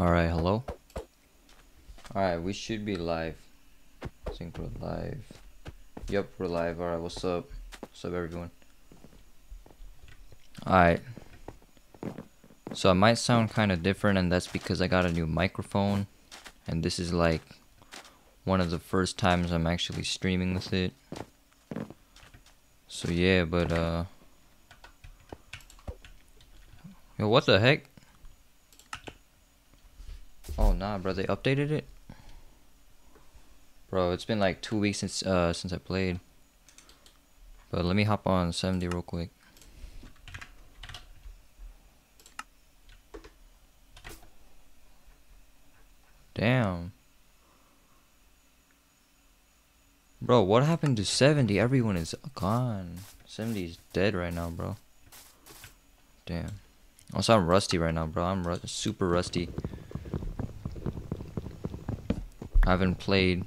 Alright, hello? Alright, we should be live. We're live. Yep, we're live. Alright, what's up? What's up, everyone? Alright. So I might sound kind of different, and that's because I got a new microphone. And this is like one of the first times I'm actually streaming with it. So yeah, but uh. Yo, what the heck? Nah, bro, they updated it. Bro, it's been like two weeks since uh since I played. But let me hop on 70 real quick. Damn. Bro, what happened to 70? Everyone is gone. 70 is dead right now, bro. Damn. Also, I'm rusty right now, bro. I'm ru super rusty. I haven't played.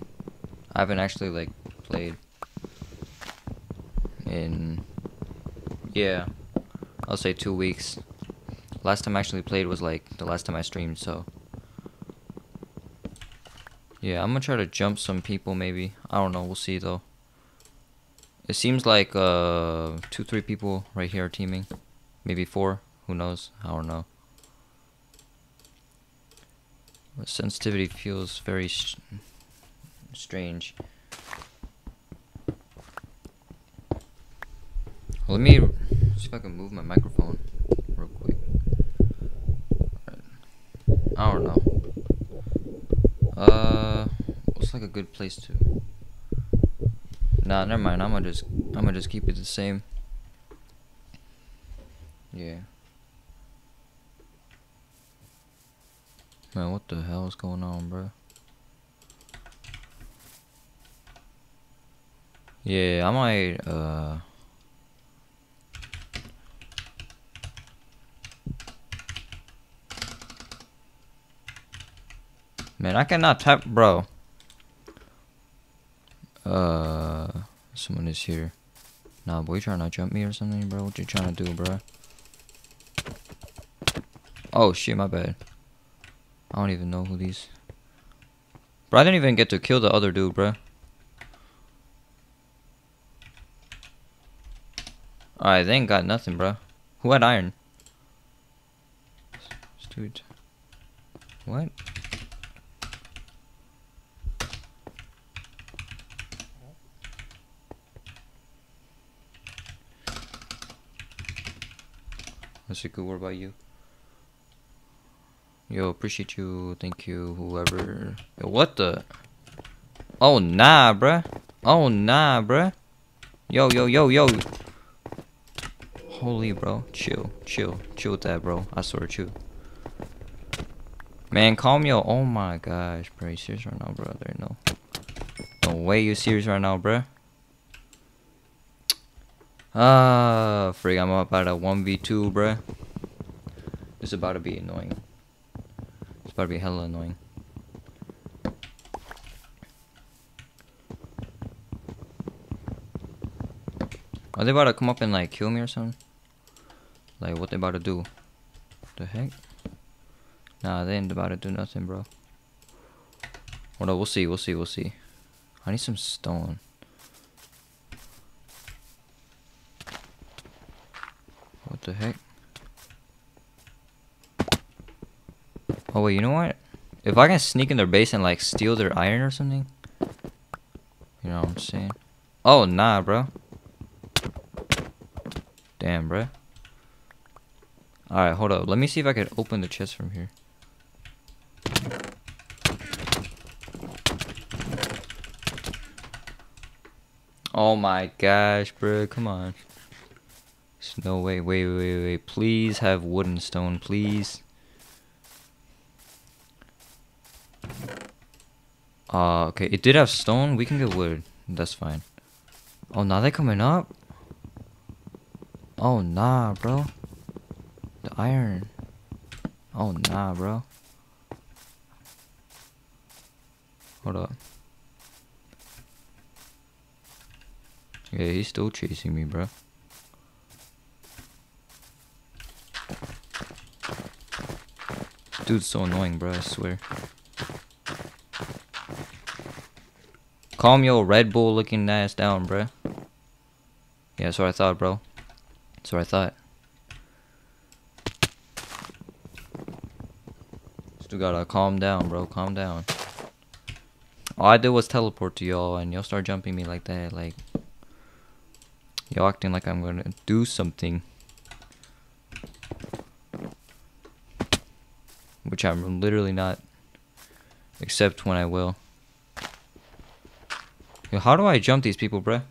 I haven't actually like played in yeah, I'll say two weeks. Last time I actually played was like the last time I streamed, so yeah, I'm gonna try to jump some people maybe. I don't know, we'll see though. It seems like uh two, three people right here are teaming, maybe four. Who knows? I don't know. The sensitivity feels very strange. Let me see if I can move my microphone real quick. I don't know. Uh, what's like a good place to? Nah, never mind. I'm gonna just I'm gonna just keep it the same. Yeah. Man, what the hell is going on, bro? Yeah, I might, uh... Man, I cannot type, bro. Uh, someone is here. Nah, boy, you trying to jump me or something, bro? What you trying to do, bro? Oh, shit, my bad. I don't even know who these. Bro, I didn't even get to kill the other dude, bro. Alright, they ain't got nothing, bro. Who had iron? Dude. What? That's a good word about you. Yo, appreciate you. Thank you, whoever. Yo, what the? Oh, nah, bruh. Oh, nah, bruh. Yo, yo, yo, yo. Holy, bro. Chill, chill. Chill with that, bro. I swear, chill. Man, calm yo. Oh my gosh, bro. You serious right now, brother? No. No way you serious right now, bruh. Ah, freak. I'm about a 1v2, bruh. This is about to be annoying to be hella annoying. Are they about to come up and like kill me or something? Like what they about to do? The heck? Nah, they ain't about to do nothing, bro. Hold on, we'll see, we'll see, we'll see. I need some stone. What the heck? Oh wait, you know what? If I can sneak in their base and like steal their iron or something. You know what I'm saying? Oh nah, bro. Damn, bro. Alright, hold up. Let me see if I can open the chest from here. Oh my gosh, bro. Come on. There's no way. Wait, wait, wait. Please have wooden stone, please. Uh, okay, it did have stone. We can get wood. That's fine. Oh, now they're coming up? Oh, nah, bro. The iron. Oh, nah, bro. Hold up. Yeah, he's still chasing me, bro. Dude's so annoying, bro. I swear. Calm your Red Bull looking ass down, bro. Yeah, that's what I thought, bro. That's what I thought. Still gotta calm down, bro. Calm down. All I did was teleport to y'all, and y'all start jumping me like that. Like, y'all acting like I'm gonna do something. Which I'm literally not. Except when I will. How do I jump these people, bruh?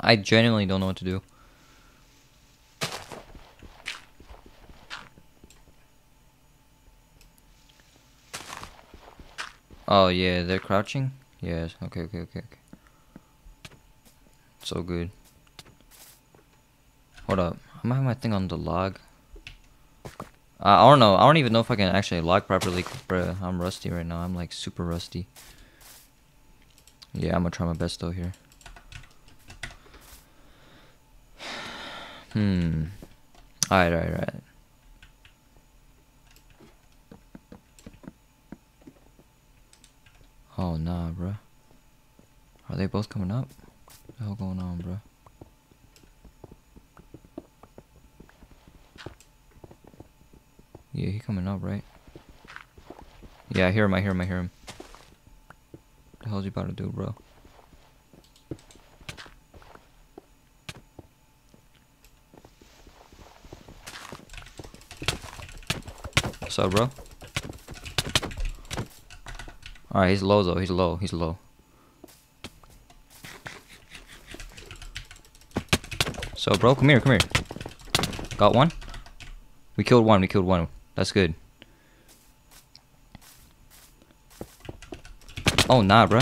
I genuinely don't know what to do. Oh yeah, they're crouching? Yes, okay, okay, okay, okay. So good. Hold up. I might have my thing on the log. I don't know. I don't even know if I can actually log properly. Bruh, I'm rusty right now. I'm like super rusty. Yeah, I'm gonna try my best though here. Hmm. Alright, alright, alright. Oh, nah, bruh. Are they both coming up? What the hell going on, bruh? Yeah, he coming up, right? Yeah, I hear him, I hear him, I hear him. The hell's he about to do, bro? What's up, bro? Alright, he's low though. He's low. He's low. So, bro, come here, come here. Got one? We killed one. We killed one. That's good. Oh, nah, bro.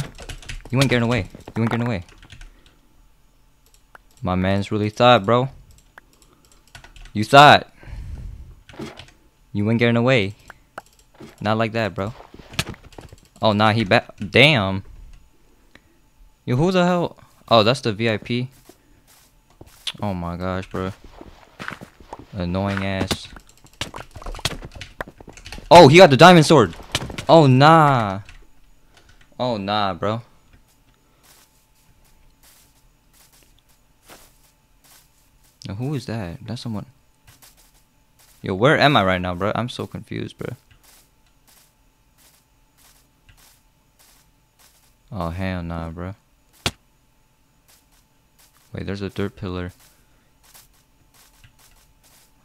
You ain't getting away. You ain't getting away. My man's really thought, bro. You thought. You ain't getting away. Not like that, bro. Oh, nah, he back. Damn. Yo, who the hell? Oh, that's the VIP. Oh my gosh, bro. Annoying ass. Oh, he got the diamond sword. Oh, nah. Oh, nah, bro. Now, who is that? That's someone. Yo, where am I right now, bro? I'm so confused, bro. Oh, hell nah, bro. Wait, there's a dirt pillar.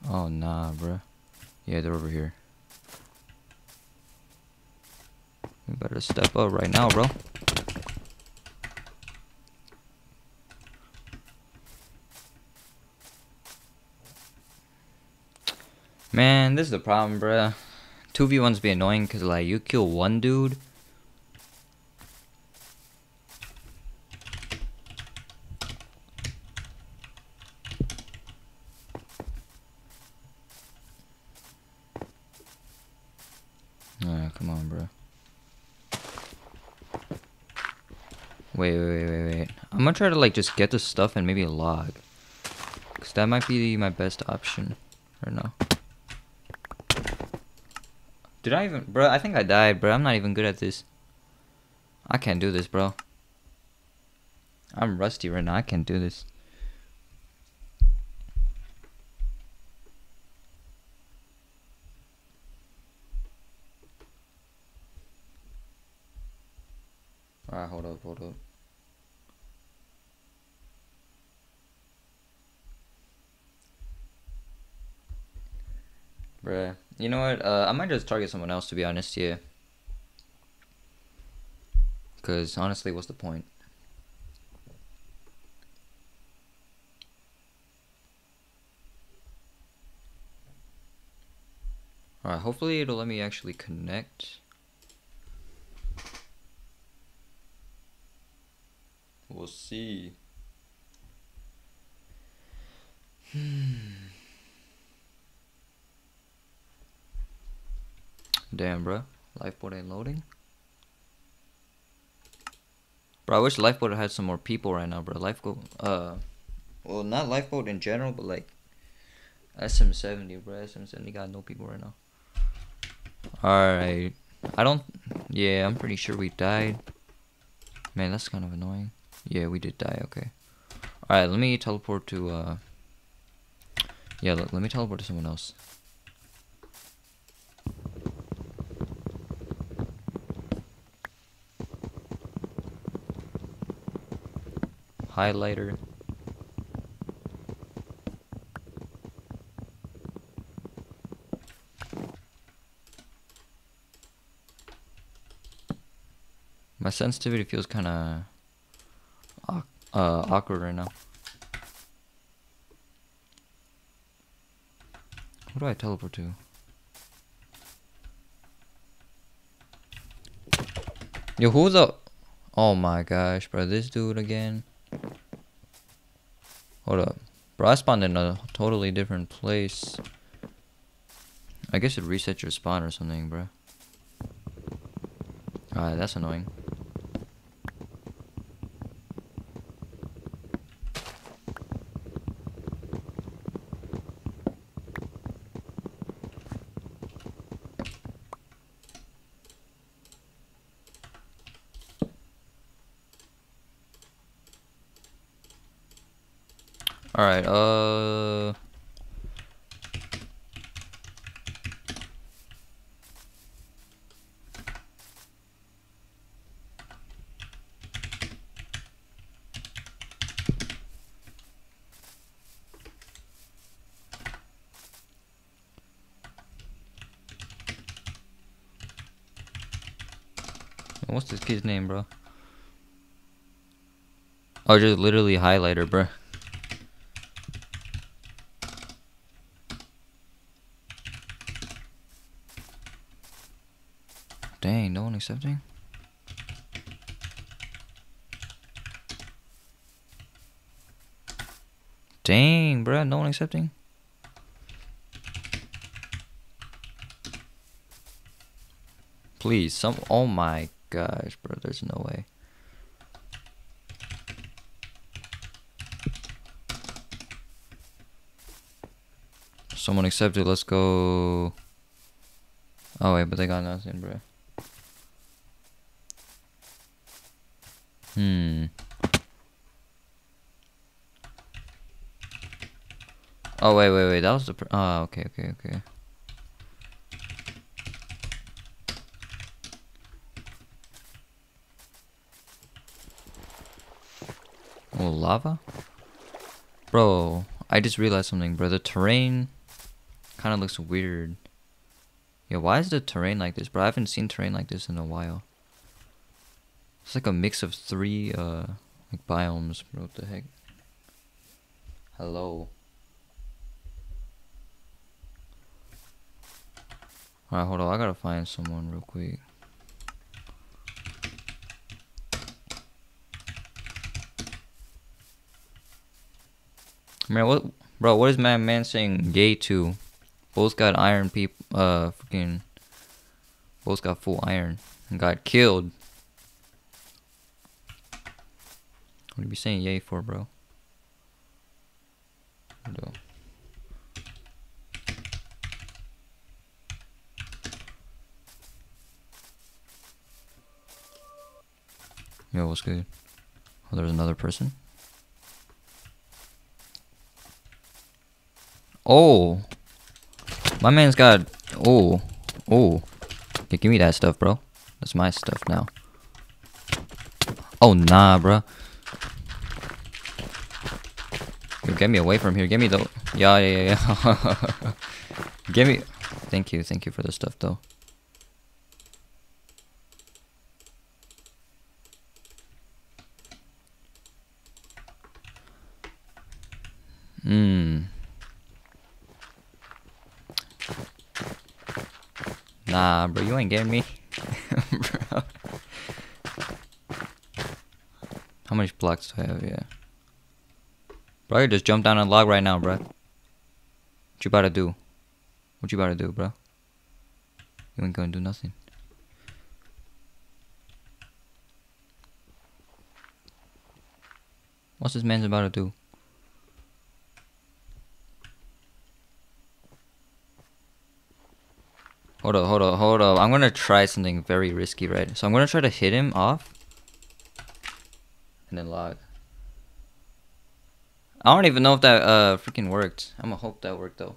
Oh, nah, bro. Yeah, they're over here. We better step up right now, bro. Man, this is the problem, bro. 2v1s be annoying because, like, you kill one dude Alright, come on, bro. Wait, wait, wait, wait. I'm gonna try to, like, just get the stuff and maybe log. Because that might be my best option. Or no. Did I even... Bro, I think I died, bro. I'm not even good at this. I can't do this, bro. I'm rusty right now. I can't do this. Alright, hold up, hold up. Bruh. You know what? Uh, I might just target someone else, to be honest, yeah. Because, honestly, what's the point? Alright, hopefully it'll let me actually connect. We'll see. Hmm. Damn, bro. Lifeboat ain't loading. Bro, I wish Lifeboat had some more people right now, bro. Lifeboat, uh, well, not Lifeboat in general, but like SM70, bro. SM70 got no people right now. Alright. I don't... Yeah, I'm pretty sure we died. Man, that's kind of annoying. Yeah, we did die, okay. Alright, let me teleport to, uh... Yeah, let, let me teleport to someone else. Highlighter. My sensitivity feels kind of uh, awkward right now. Who do I teleport to? Yo, who's the... Oh my gosh, bro, this dude again. Hold up. Bro, I spawned in a totally different place. I guess it resets your spawn or something, bro. Alright, that's annoying. Alright, uh... What's this kid's name, bro? Oh, just literally highlighter, bro. Dang, no one accepting? Dang, bro, no one accepting? Please, some. Oh my gosh, bro, there's no way. Someone accepted, let's go. Oh wait, but they got nothing, bro. Hmm. Oh wait, wait, wait. That was the. oh, okay, okay, okay. Oh, lava? Bro, I just realized something, bro. The terrain kind of looks weird. Yeah, why is the terrain like this, bro? I haven't seen terrain like this in a while. It's like a mix of three uh like biomes. What the heck? Hello. Alright, hold on. I gotta find someone real quick. Man, what, bro? What is my man saying? Gay to? Both got iron people. Uh, freaking. Both got full iron and got killed. What are you be saying yay for, bro? No. Yo, what's good? Oh, there's another person? Oh! My man's got... Oh. Oh. Yeah, give me that stuff, bro. That's my stuff now. Oh, nah, bro. Get me away from here. Get me the... Yeah, yeah, yeah. Get me... Thank you, thank you for the stuff, though. Hmm. Nah, bro, you ain't getting me. bro. How many blocks do I have? Yeah. Bro, you just jump down and log right now, bro. What you about to do? What you about to do, bro? You ain't gonna do nothing. What's this man's about to do? Hold up, hold up, hold up. I'm gonna try something very risky, right? So I'm gonna try to hit him off. And then log. I don't even know if that uh freaking worked. I'm gonna hope that worked though.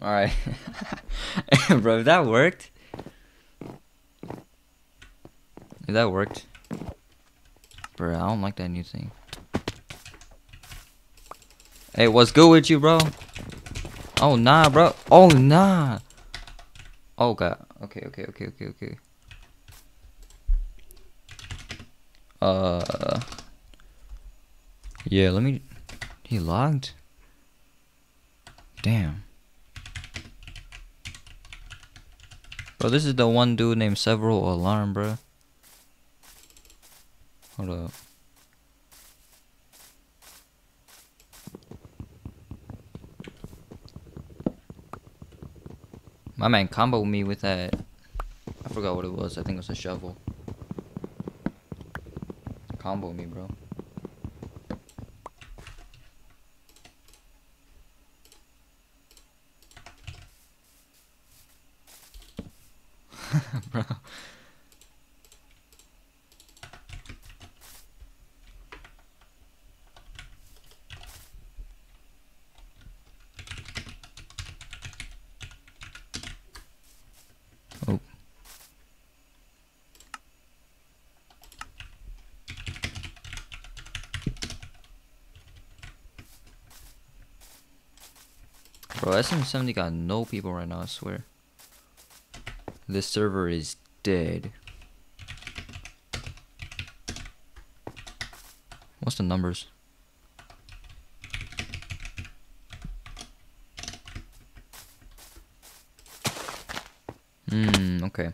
Alright. Bro, if that worked. If that worked. Bro, I don't like that new thing. Hey, what's good with you, bro? Oh, nah, bro. Oh, nah. Oh, God. Okay, okay, okay, okay, okay. Uh. Yeah, let me. He logged? Damn. Bro, this is the one dude named Several Alarm, bro. Hold up. My man comboed me with that. I forgot what it was. I think it was a shovel. Combo me, bro. bro. Oh. Bro, SM70 got no people right now, I swear. This server is dead. What's the numbers? Hmm, okay.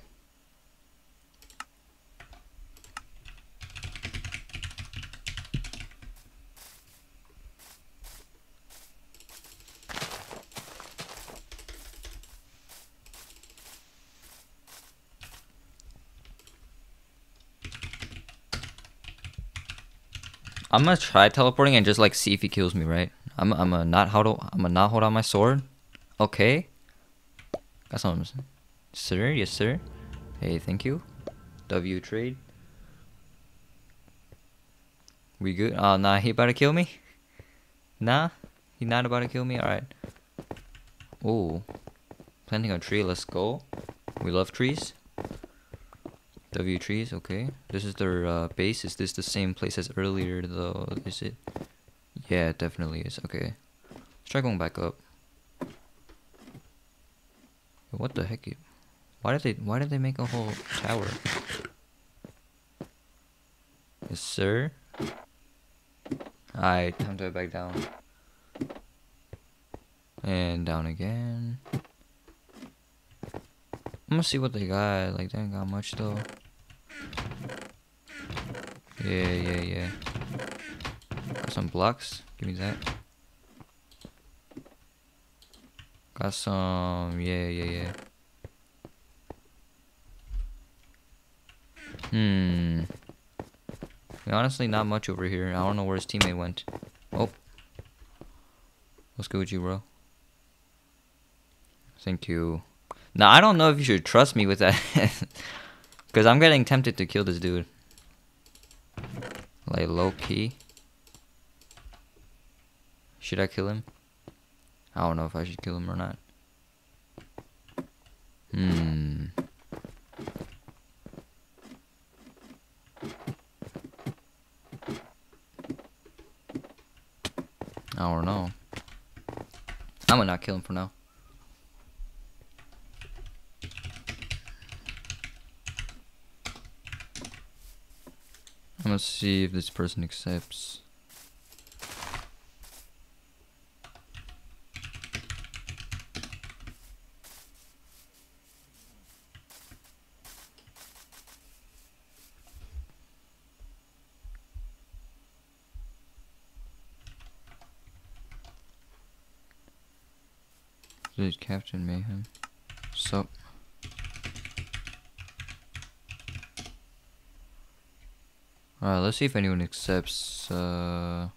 I'm gonna try teleporting and just like see if he kills me, right? I'm I'm gonna not hold I'm gonna not hold out my sword. Okay. Got some Sir, yes sir. Hey, thank you. W trade. We good? Oh nah, he about to kill me? Nah? He not about to kill me? Alright. Oh. Planting a tree, let's go. We love trees. W trees, okay. This is their uh, base. Is this the same place as earlier though? Is it? Yeah, it definitely is. Okay. Let's try going back up. What the heck? Why did they why did they make a whole tower? Yes, sir. Alright, time to go back down. And down again. I'm gonna see what they got. Like, they ain't got much though. Yeah, yeah, yeah. Got some blocks. Give me that. Got some. Yeah, yeah, yeah. Hmm. Honestly, not much over here. I don't know where his teammate went. Oh. What's good with you, bro? Thank you. Now, I don't know if you should trust me with that. Because I'm getting tempted to kill this dude. Like, low key. Should I kill him? I don't know if I should kill him or not. Hmm. I don't know. I'm gonna not kill him for now. I'm gonna see if this person accepts. Did Captain Mayhem? Sup? Alright, let's see if anyone accepts, uh...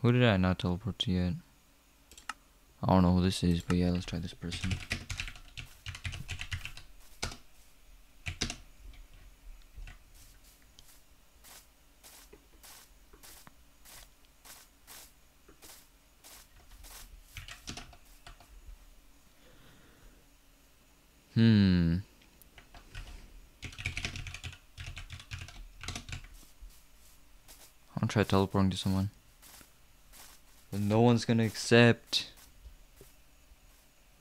Who did I not teleport to yet? I don't know who this is, but yeah, let's try this person. Try teleporting to someone. But no one's gonna accept.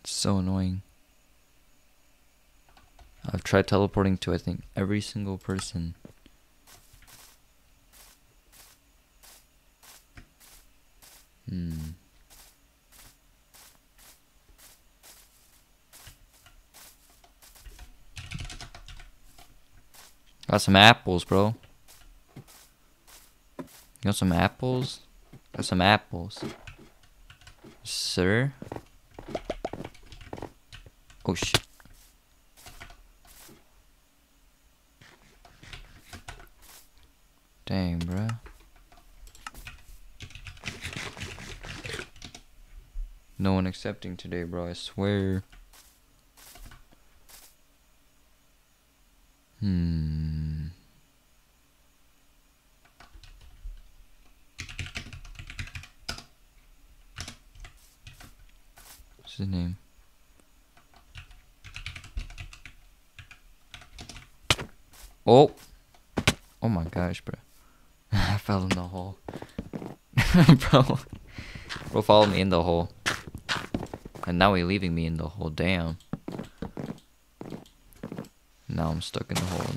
It's so annoying. I've tried teleporting to I think every single person. Hmm. Got some apples, bro. You got some apples? Got some apples. Sir? Oh shit. Dang, bro. No one accepting today, bro. I swear. Hmm. What's his name? Oh! Oh my gosh, bro. I fell in the hole. bro. Bro followed me in the hole. And now he's leaving me in the hole. Damn. Now I'm stuck in the hole.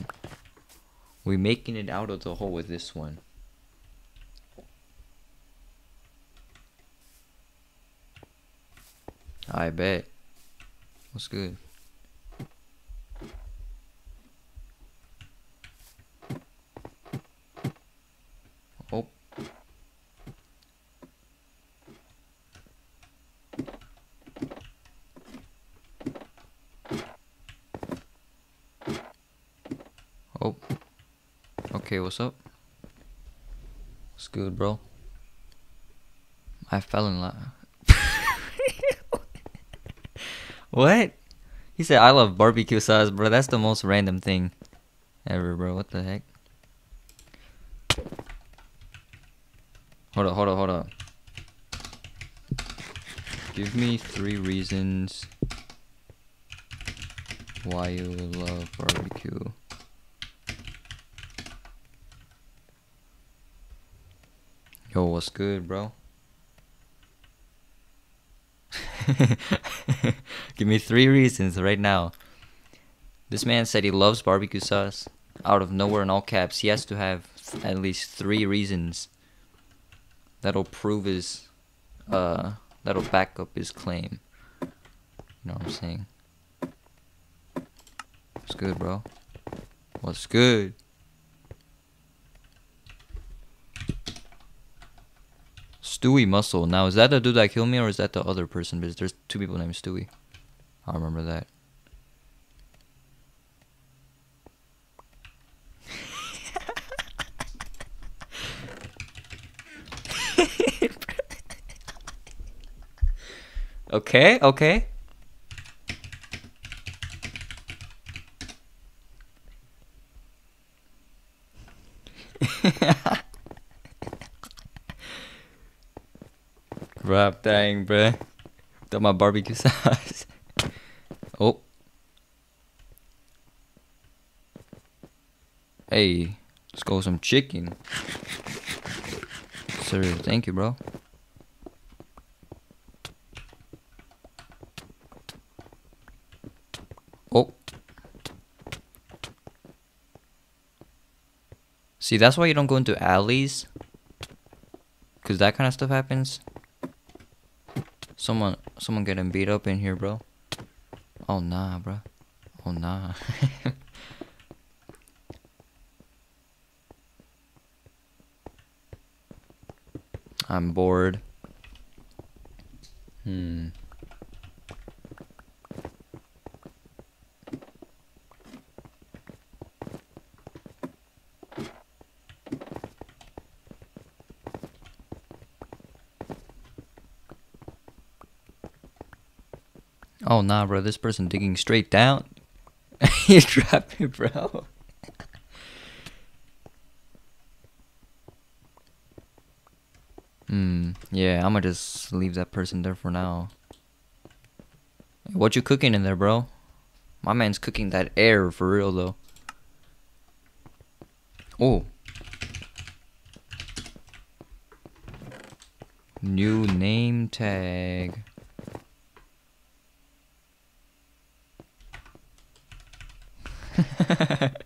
We're making it out of the hole with this one. I bet. What's good? Oh. Oh. Okay, what's up? What's good, bro? I fell in love. What? He said, I love barbecue sauce, bro. That's the most random thing ever, bro. What the heck? Hold up, hold up, hold up. Give me three reasons why you love barbecue. Yo, what's good, bro? Give me three reasons right now. This man said he loves barbecue sauce. Out of nowhere, in all caps, he has to have at least three reasons that'll prove his, uh, that'll back up his claim. You know what I'm saying? What's good, bro? What's good? Stewie Muscle. Now, is that the dude that killed me, or is that the other person? Because there's two people named Stewie. I remember that. okay, okay. Rap dang, bruh. Got my barbecue sauce. Oh. Hey, let's go some chicken. Sir, thank you, bro. Oh. See, that's why you don't go into alleys. Because that kind of stuff happens. Someone, someone getting beat up in here, bro. Oh, nah, bro. Oh, nah. I'm bored. Hmm. Oh nah, bro. This person digging straight down. you dropped me, bro. Hmm. Yeah, I'm gonna just leave that person there for now. What you cooking in there, bro? My man's cooking that air for real though. Oh. New name tag. Hmm. Hmm.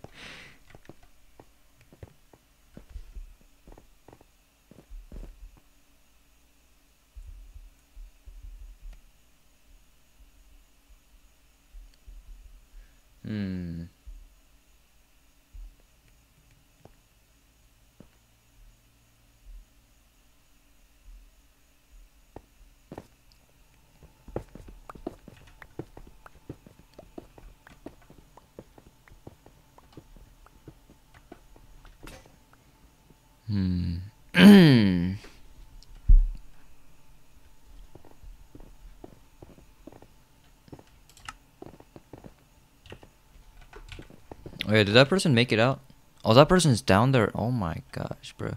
Wait, did that person make it out? Oh, that person's down there. Oh my gosh, bro.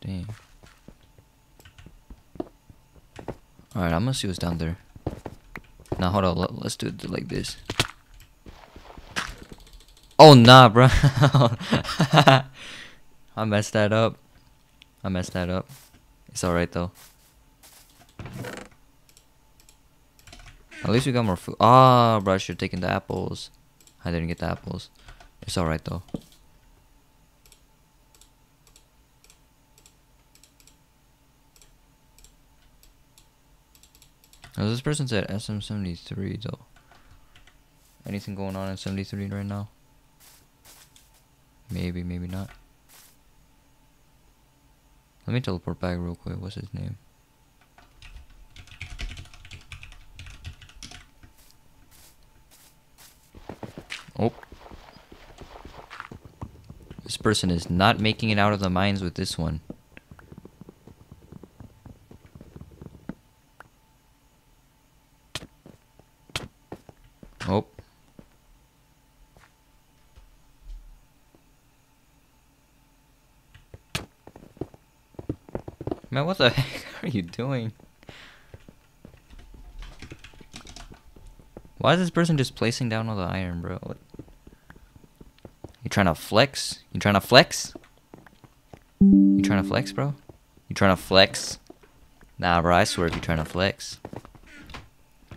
Damn. Alright, I'm gonna see what's down there. Now, hold on. Let, let's do it like this. Oh, nah, bro. I messed that up. I messed that up. It's alright, though. At least we got more food. Ah, bro, I should have taken the apples. I didn't get the apples. It's alright, though. Oh, this person said SM73, though. Anything going on in 73 right now? Maybe, maybe not. Let me teleport back real quick. What's his name? Oh. This person is not making it out of the mines with this one. Oh. Man, what the heck are you doing? Why is this person just placing down all the iron, bro? What? Trying to flex? You trying to flex? You trying to flex, bro? You trying to flex? Nah, bro, I swear if you trying to flex.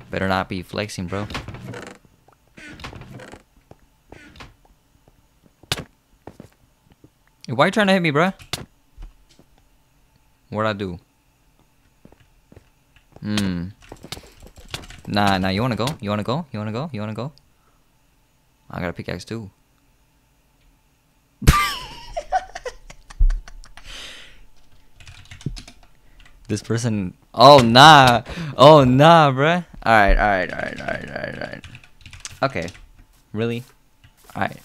Better not be flexing, bro. Why you trying to hit me, bro? What'd I do? Hmm. Nah, nah, you wanna go? You wanna go? You wanna go? You wanna go? I got a pickaxe too. this person. Oh, nah. Oh, nah, bruh. Alright, alright, alright, alright, alright, alright. Okay. Really? Alright.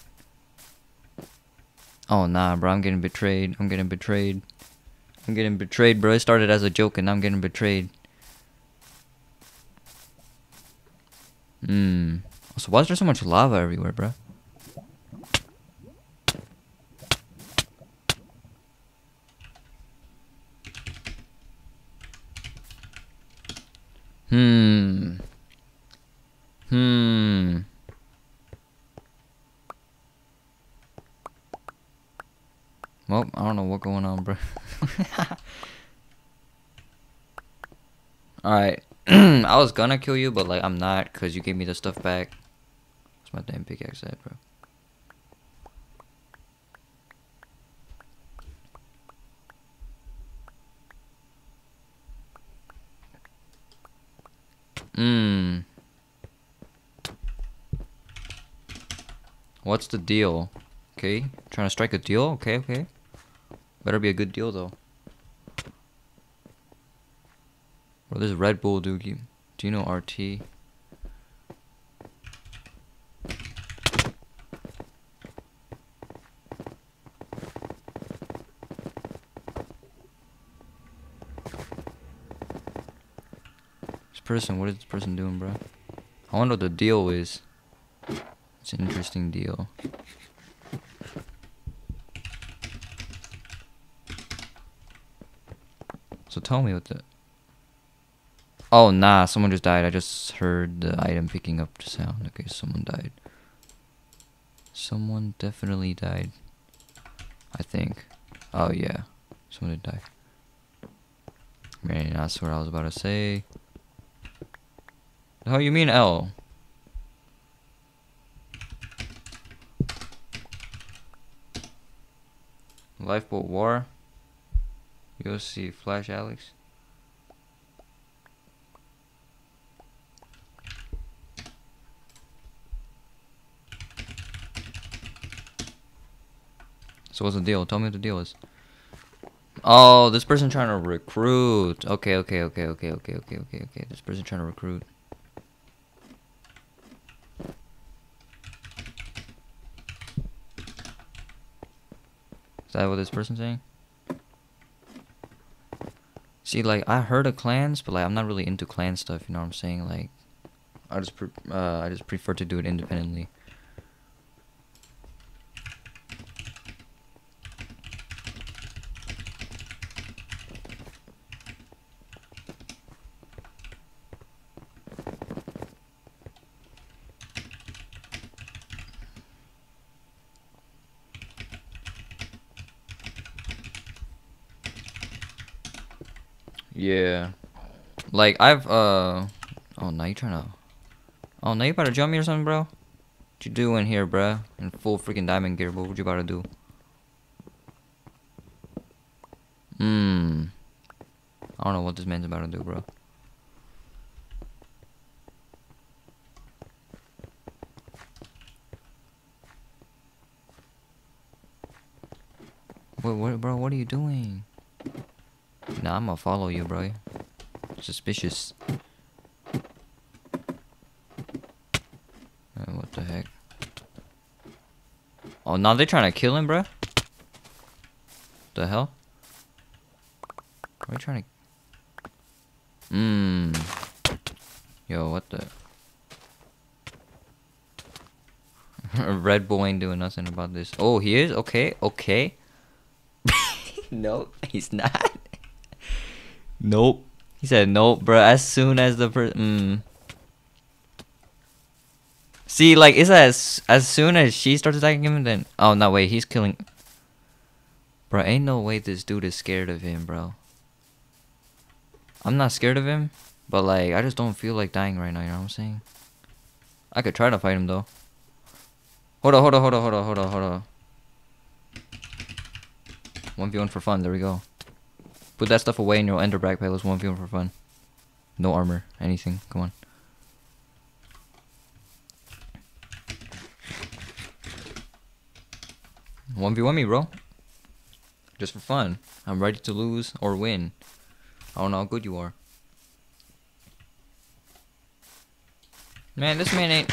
Oh, nah, bro. I'm getting betrayed. I'm getting betrayed. I'm getting betrayed, bro. It started as a joke and I'm getting betrayed. Hmm. So why is there so much lava everywhere, bro? Hmm. Hmm. Well, I don't know what's going on, bro. Alright. I was gonna kill you, but like I'm not because you gave me the stuff back. What's my damn pickaxe at, bro? Mmm. What's the deal? Okay, trying to strike a deal? Okay, okay. Better be a good deal though. Bro, this Red Bull dude. Do you know RT? Person? What is this person doing, bro? I wonder what the deal is. It's an interesting deal. So tell me what the. Oh nah, someone just died. I just heard the item picking up the sound. Okay, someone died. Someone definitely died. I think. Oh yeah, someone did die. Man, that's what I was about to say. How you mean L? Lifeboat War. You'll see Flash Alex. So what's the deal? Tell me what the deal is. Oh, this person trying to recruit. Okay, okay, okay, okay, okay, okay, okay, okay. This person trying to recruit. That what this person's saying? See, like I heard of clans, but like I'm not really into clan stuff. You know what I'm saying? Like, I just uh, I just prefer to do it independently. Yeah. Like I've uh oh now you trying to Oh now you about to jump me or something, bro? What you doing here, bro? In full freaking diamond gear, what would you about to do? Mmm. I don't know what this man's about to do, bro. What, what, bro? What are you doing? Nah, I'm gonna follow you, bro. Suspicious. What the heck? Oh, now they're trying to kill him, bro? The hell? Are they trying to... Mmm. Yo, what the... Red Bull ain't doing nothing about this. Oh, he is? Okay, okay. nope, he's not. Nope. He said nope, bro. As soon as the person. Mm. See, like, is as, as soon as she starts attacking him, then. Oh, no, wait. He's killing. Bro, ain't no way this dude is scared of him, bro. I'm not scared of him, but, like, I just don't feel like dying right now, you know what I'm saying? I could try to fight him, though. Hold on, hold on, hold on, hold on, hold on, hold on. 1v1 for fun, there we go. Put that stuff away in your ender backpack. Let's 1v1 for fun. No armor, anything. Come on. One v one me, bro. Just for fun. I'm ready to lose or win. I don't know how good you are. Man, this man ain't.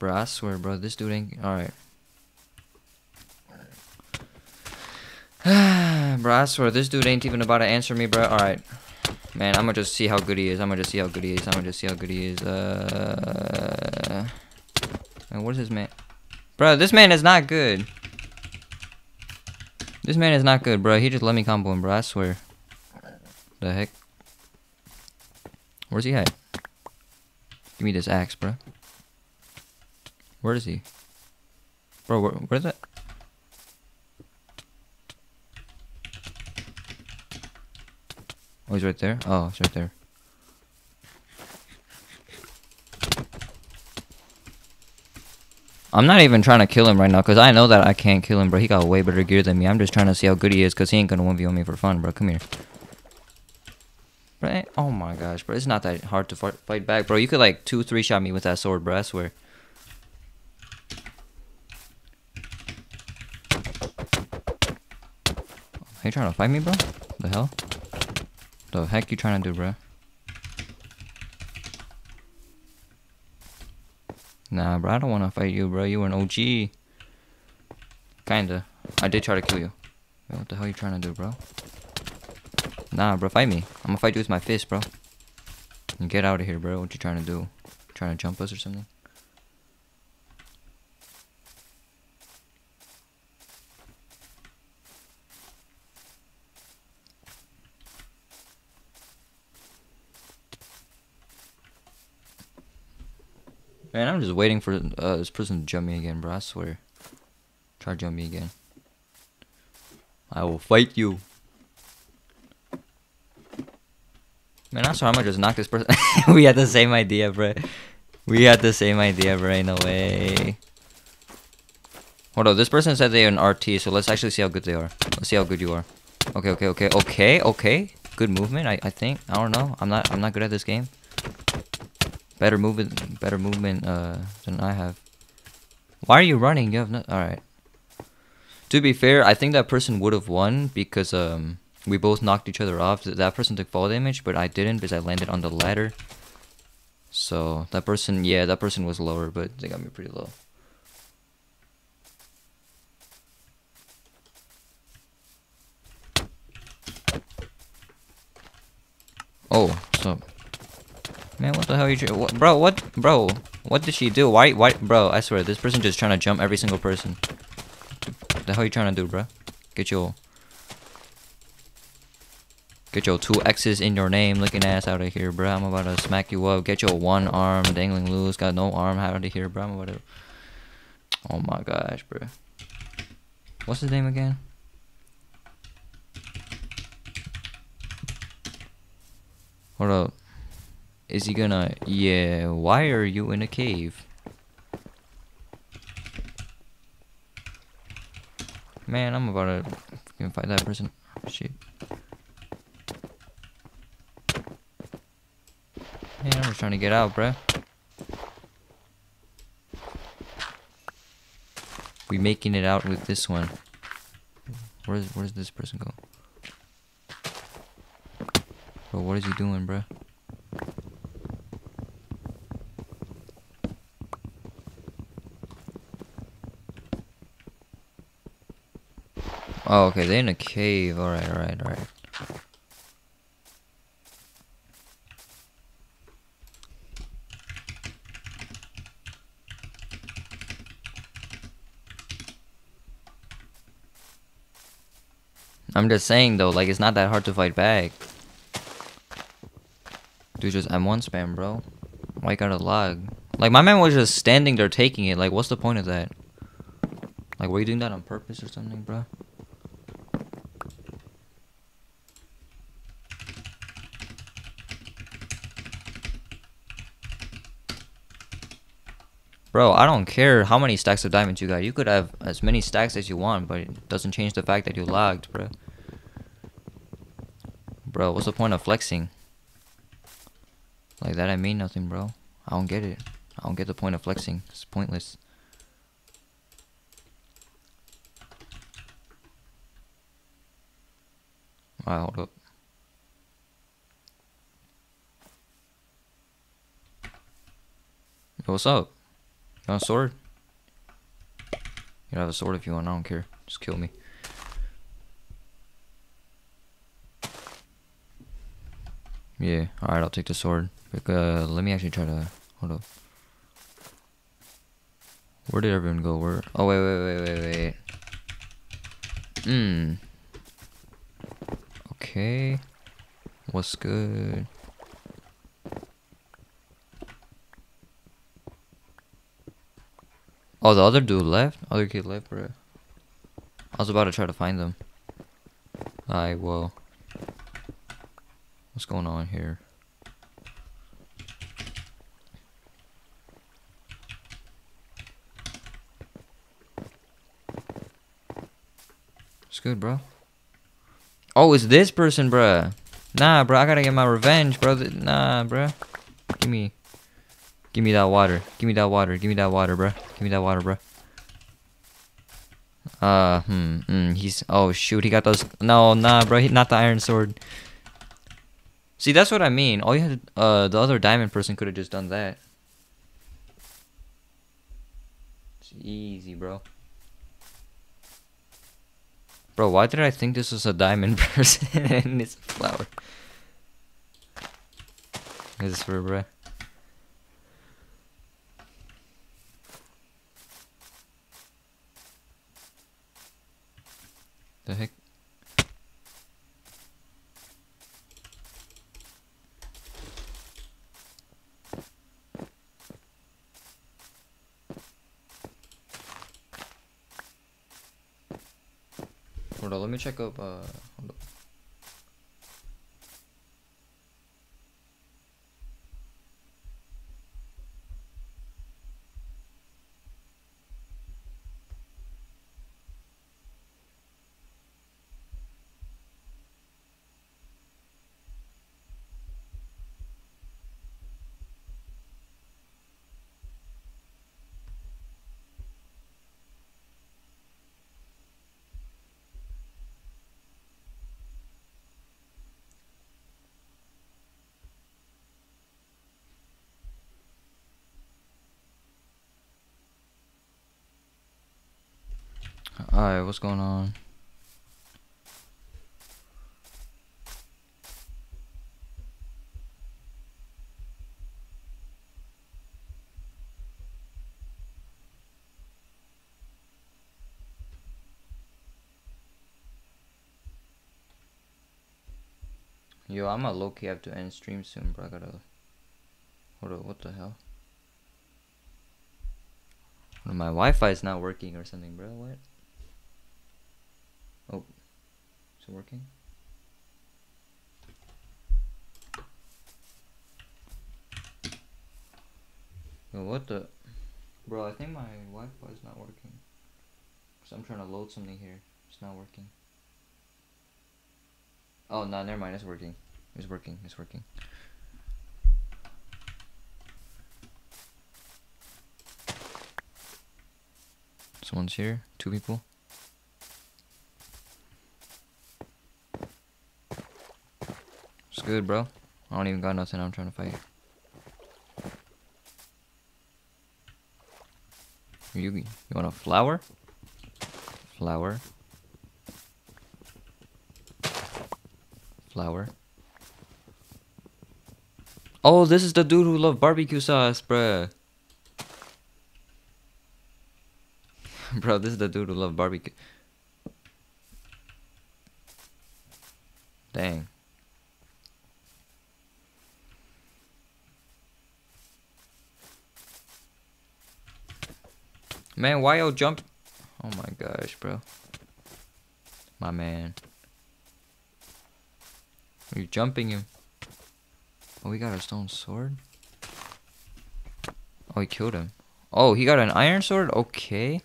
Bro, I swear, bro, this dude ain't. Alright. Bro, I swear, this dude ain't even about to answer me, bro. Alright. Man, I'm gonna just see how good he is. I'm gonna just see how good he is. I'm gonna just see how good he is. Uh. And what is his man? Bro, this man is not good. This man is not good, bro. He just let me combo him, bro. I swear. The heck? Where's he at? Give me this axe, bro. Where is he? Bro, where, where's that? Oh, he's right there? Oh, he's right there. I'm not even trying to kill him right now, because I know that I can't kill him, bro. He got way better gear than me. I'm just trying to see how good he is, because he ain't going to 1v1 me for fun, bro. Come here. Bro, oh my gosh, bro. It's not that hard to fight back, bro. You could, like, 2-3 shot me with that sword, bro. I swear. Are you trying to fight me, bro? The hell? The heck you trying to do, bro? Nah, bro, I don't want to fight you, bro. You an OG. Kinda. I did try to kill you. what the hell you trying to do, bro? Nah, bro, fight me. I'm gonna fight you with my fist, bro. And get out of here, bro. What you trying to do? Trying to jump us or something? Man, I'm just waiting for uh, this person to jump me again, bro. I swear. Try to jump me again. I will fight you. Man, I I'm gonna just knock this person. we had the same idea, bro. We had the same idea, bro. No way. Hold on, this person said they're an RT, so let's actually see how good they are. Let's see how good you are. Okay, okay, okay, okay, okay. Good movement, I, I think. I don't know. I'm not I'm not good at this game. Better movement better movement uh than I have. Why are you running? You have no alright. To be fair, I think that person would have won because um we both knocked each other off. That person took fall damage, but I didn't because I landed on the ladder. So that person, yeah, that person was lower, but they got me pretty low. Oh, so man, what the hell are you, what, bro? What, bro? What did she do? Why, why, bro? I swear, this person just trying to jump every single person. What the hell are you trying to do, bro? Get your Get your two X's in your name looking ass out of here, bro. I'm about to smack you up. Get your one arm dangling loose. Got no arm out of here, bro. I'm about to... Oh my gosh, bro. What's his name again? Hold up. Is he gonna... Yeah, why are you in a cave? Man, I'm about to fight that person. Oh, shit. Man, I'm just trying to get out, bruh. We making it out with this one. Where's where's this person go? Bro, what is he doing, bruh? Oh, okay, they're in a cave. Alright, alright, alright. I'm just saying though, like it's not that hard to fight back. Dude, just M1 spam, bro. Why you gotta log? Like my man was just standing there taking it. Like, what's the point of that? Like, were you doing that on purpose or something, bro? Bro, I don't care how many stacks of diamonds you got. You could have as many stacks as you want, but it doesn't change the fact that you logged, bro. Bro, what's the point of flexing? Like that I mean nothing, bro. I don't get it. I don't get the point of flexing. It's pointless. Alright, hold up. What's up? You want a sword? You can have a sword if you want, I don't care. Just kill me. Yeah, alright, I'll take the sword. Uh, let me actually try to... Hold up. Where did everyone go? Where? Oh, wait, wait, wait, wait, wait. Hmm. Okay. What's good? Oh, the other dude left? Other kid left, bro. I was about to try to find them. Alright, well. What's going on here? It's good, bro. Oh, it's this person, bruh. Nah, bro, I gotta get my revenge, bro. Nah, bro. Give me, give me that water. Give me that water. Give me that water, bro. Give me that water, bro. Uh, hmm, hmm. He's. Oh shoot, he got those. No, nah, bro. He, not the iron sword. See, that's what I mean. All you had, uh, the other diamond person could have just done that. It's easy, bro. Bro, why did I think this was a diamond person and it's a flower? This is for bruh. The heck? Hold on, let me check up, uh, hold up. Alright, what's going on? Yo, I'm a low key have to end stream soon, bro. I gotta. Hold up, what the hell? My Wi-Fi is not working or something, bro. What? Oh, is it working? Yo, what the? Bro, I think my Wi-Fi is not working. Cause I'm trying to load something here. It's not working. Oh no, never mind. It's working. It's working. It's working. Someone's here. Two people. Good, bro. I don't even got nothing. I'm trying to fight. You you want a flower? Flower. Flower. Oh, this is the dude who loved barbecue sauce, bruh. Bro, this is the dude who loved barbecue. Dang. Man, why y'all jump? Oh my gosh, bro. My man. You're you jumping him? Oh, we got a stone sword? Oh, he killed him. Oh, he got an iron sword? Okay.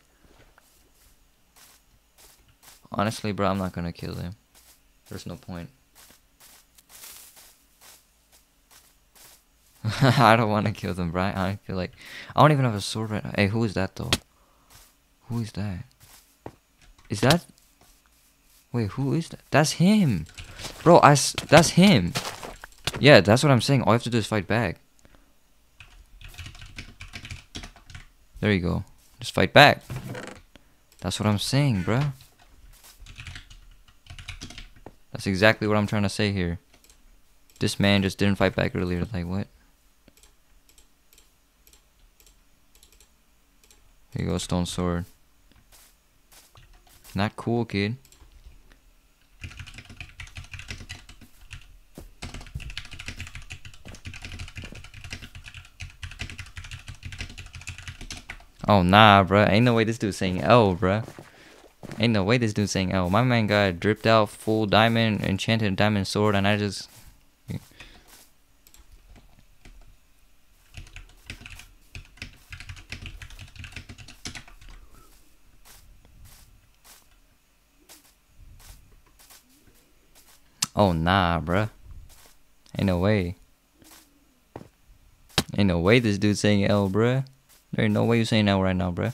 Honestly, bro, I'm not gonna kill him. There's no point. I don't want to kill them, bro. I feel like I don't even have a sword right now. Hey, who is that though? Who is that? Is that? Wait, who is that? That's him, bro. I s that's him. Yeah, that's what I'm saying. All I have to do is fight back. There you go. Just fight back. That's what I'm saying, bro. That's exactly what I'm trying to say here. This man just didn't fight back earlier. Like, what? Here you go, stone sword. Not cool, kid. Oh, nah, bruh. Ain't no way this dude's saying L, bruh. Ain't no way this dude's saying L. My man got dripped out full diamond, enchanted diamond sword, and I just... Oh, nah, bruh. Ain't no way. Ain't no way this dude's saying L, bruh. There ain't no way you're saying L right now, bruh.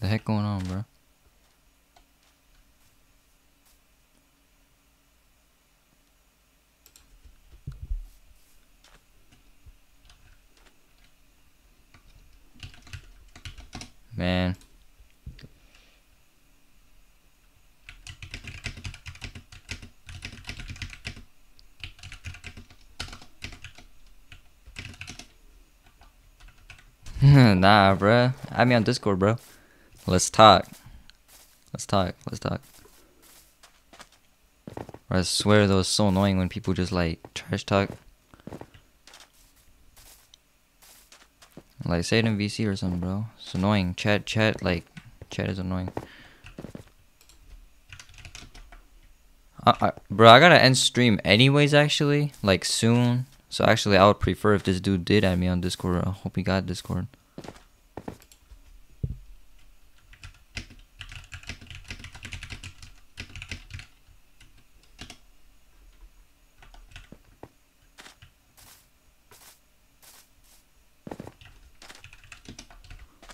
The heck going on, bruh? Man. nah, bruh. Add me on Discord, bro. Let's talk. Let's talk. Let's talk. I swear though, it's so annoying when people just like trash talk. Like say it in VC or something, bro. It's annoying. Chat, chat, like, chat is annoying. I, I, bro, I gotta end stream anyways. Actually, like soon. So actually, I would prefer if this dude did add me on Discord. I hope he got Discord.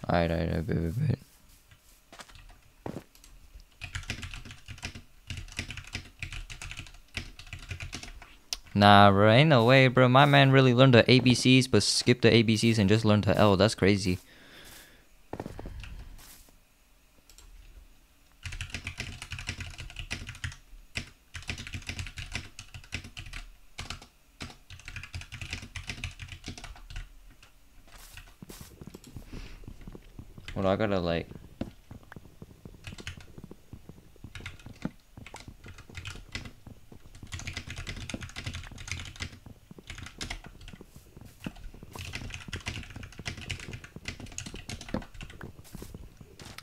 Alright, alright, alright, wait, wait, wait. Nah, bro, ain't no way, bro. My man really learned the ABCs, but skipped the ABCs and just learned the L. That's crazy. Well, I gotta like.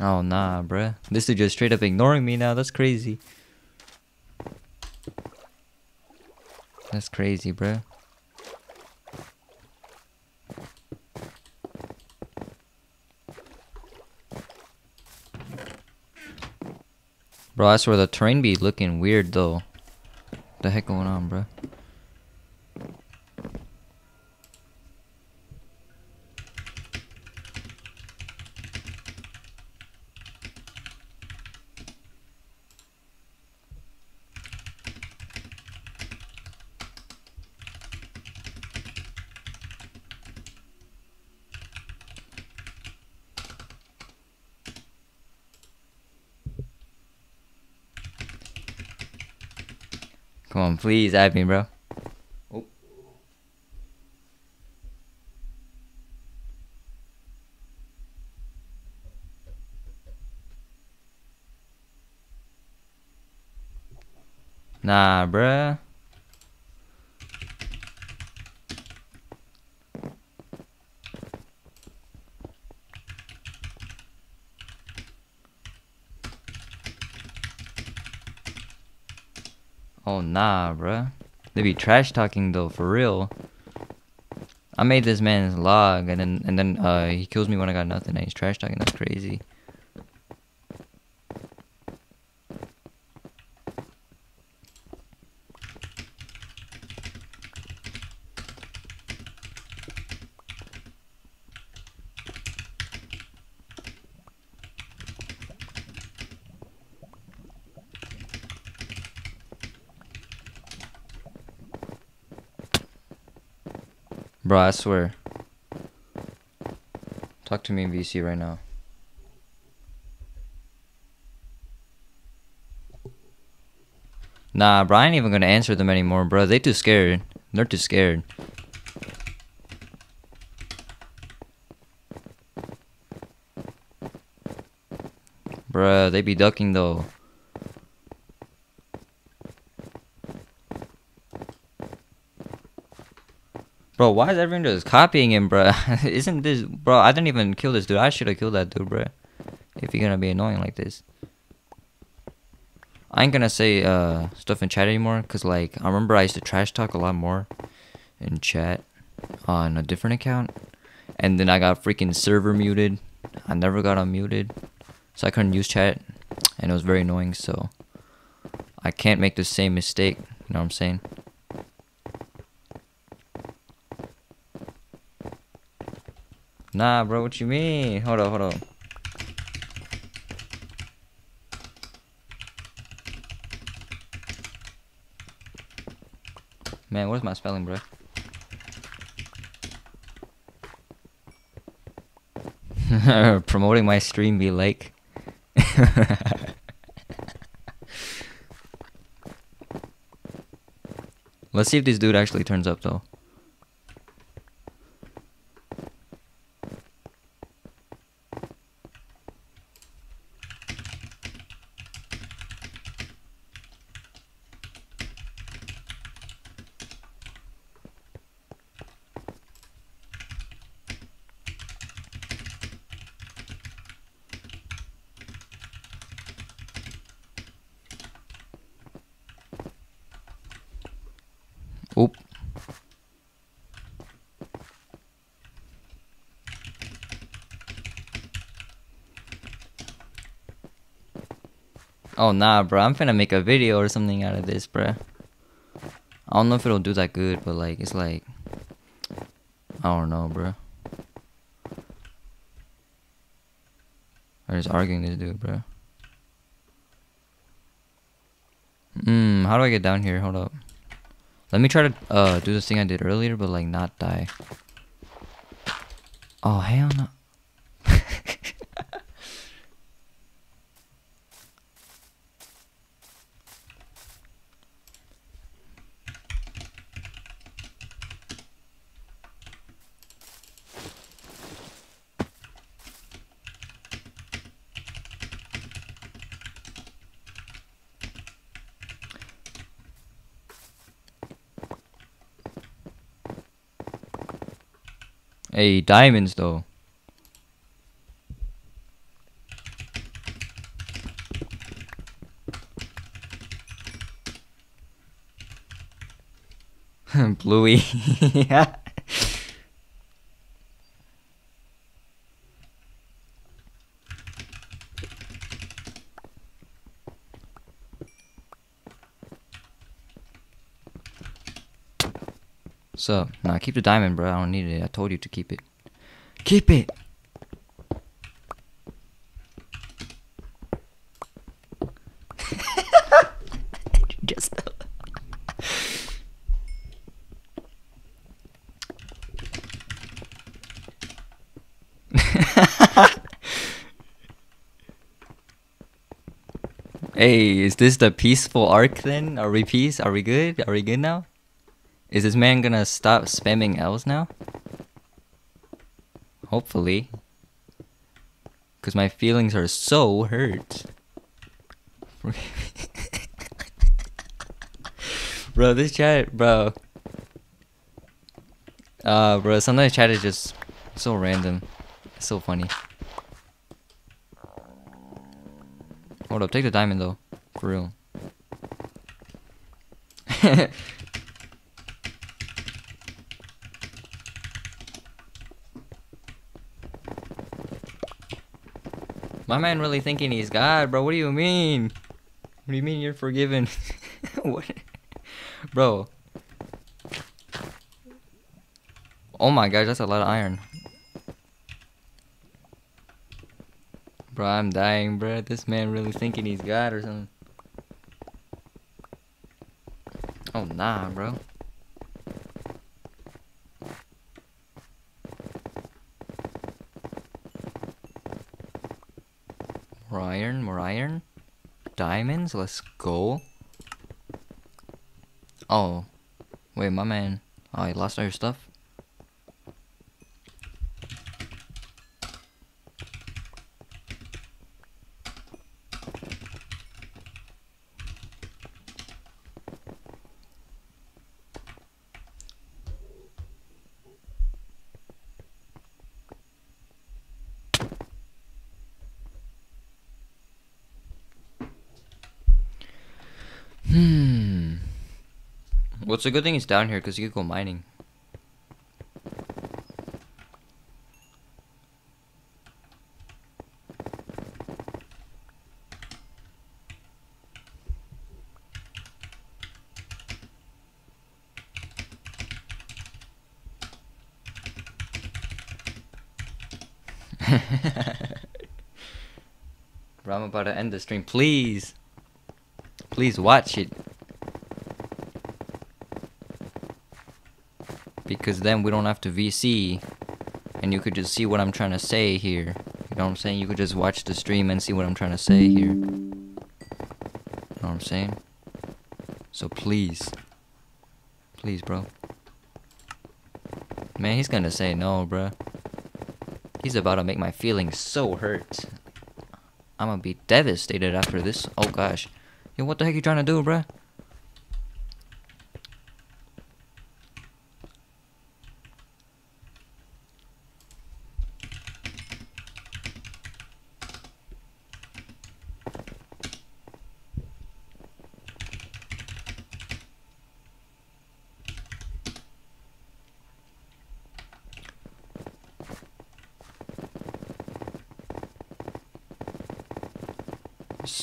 Oh nah, bruh. This is just straight up ignoring me now. That's crazy. That's crazy, bruh. Bro, I swear the terrain be looking weird though. What The heck going on, bro? Please add me, bro. Oh. Nah, bruh. Nah, bruh. They be trash talking though, for real. I made this man's log, and then and then uh, he kills me when I got nothing, and he's trash talking. That's crazy. Bro, I swear. Talk to me in VC right now. Nah, bro, I ain't even gonna answer them anymore, bro. They too scared. They're too scared. Bruh, they be ducking though. Bro, why is everyone just copying him, bro? Isn't this, bro? I didn't even kill this dude. I should have killed that dude, bro. If you're gonna be annoying like this, I ain't gonna say uh stuff in chat anymore, cause like I remember I used to trash talk a lot more in chat on a different account, and then I got freaking server muted. I never got unmuted, so I couldn't use chat, and it was very annoying. So I can't make the same mistake. You know what I'm saying? Nah, bro, what you mean? Hold on, hold on. Man, where's my spelling, bro? Promoting my stream be like. Let's see if this dude actually turns up though. Oh nah, bro. I'm finna make a video or something out of this, bro. I don't know if it'll do that good, but like it's like I don't know, bro. I'm just arguing this dude, bro. Hmm, how do I get down here? Hold up. Let me try to uh do this thing I did earlier, but like not die. Oh hell no. Hey, diamonds though. Bluey. yeah. So, nah, keep the diamond, bro. I don't need it. I told you to keep it. Keep it. Just. hey, is this the peaceful arc then? Are we peace? Are we good? Are we good now? Is this man gonna stop spamming L's now? Hopefully. Because my feelings are so hurt. bro, this chat, bro. Uh, bro, sometimes chat is just so random. It's so funny. Hold up, take the diamond though. For real. My man really thinking he's God, bro. What do you mean? What do you mean you're forgiven? what? Bro. Oh my gosh, that's a lot of iron. Bro, I'm dying, bro. This man really thinking he's God or something. Oh, nah, bro. More iron, more iron. Diamonds, let's go. Oh. Wait, my man. Oh, you lost all your stuff? It's a good thing it's down here because you could go mining. Bro, I'm about to end the stream. Please. Please watch it. Because then we don't have to VC. And you could just see what I'm trying to say here. You know what I'm saying? You could just watch the stream and see what I'm trying to say here. You know what I'm saying? So please. Please, bro. Man, he's gonna say no, bro. He's about to make my feelings so hurt. I'm gonna be devastated after this. Oh gosh. Yo, what the heck are you trying to do, bruh?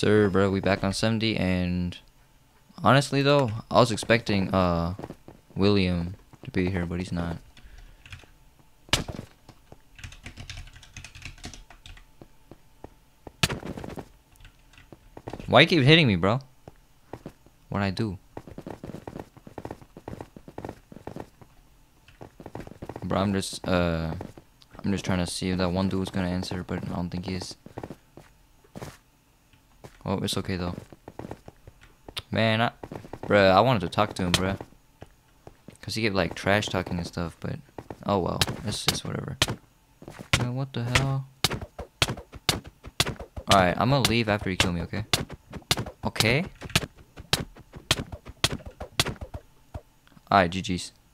Sir, bro, we back on 70, and honestly though, I was expecting uh William to be here, but he's not. Why you keep hitting me, bro? What'd I do? Bro, I'm just uh I'm just trying to see if that one dude's gonna answer, but I don't think he is. Oh, it's okay though. Man, I, bruh, I wanted to talk to him, bruh. Cause he kept like trash talking and stuff, but oh well, it's just whatever. Man, what the hell? Alright, I'm gonna leave after you kill me, okay? Okay? Alright, GG's.